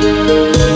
Música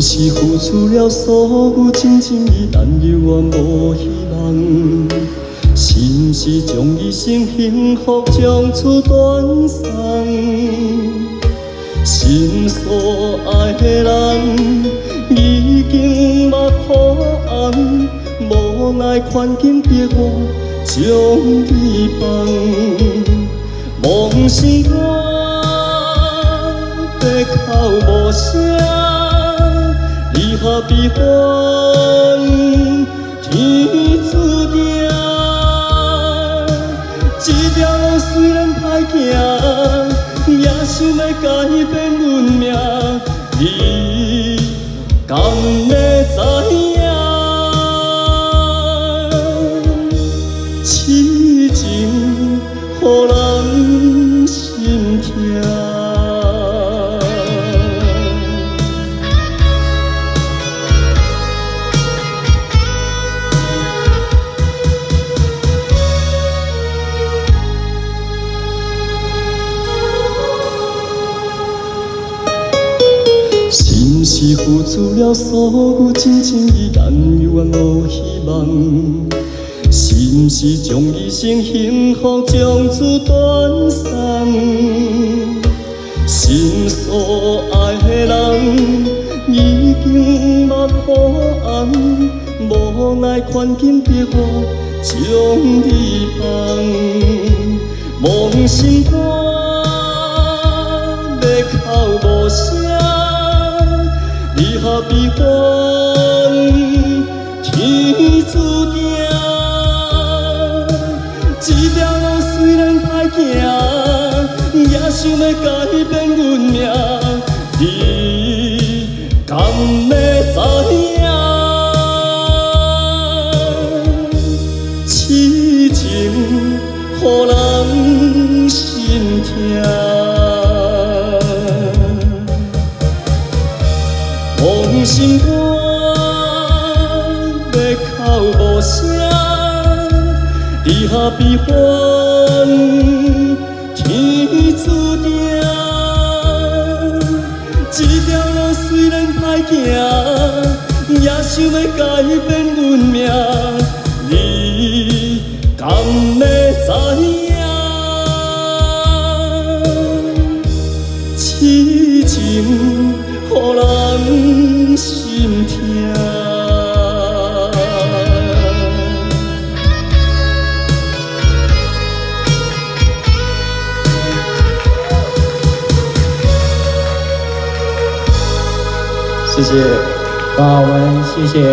是付出了所有真情，意但犹原无希望？是毋是将一生幸福将此断送？心所爱的人已经目眶红，无奈环境逼我将伊放，梦醒我白哭无声。何必还？天注定，这条路虽然歹行，也想要改变阮命。你敢会知影？痴情，予人是付出了所有真情，依然犹原无希望。是毋是将一生幸福从此断送？心所爱的人已经目眶红，无奈环境逼我将你放，梦心肝你何必还？天注定，这条路虽然歹行，也想要改变阮心肝要哭无声，你何必还？天注定，这条路虽然歹行，也想要改变阮命。你敢会知影？痴情，谢谢，那我们，谢谢。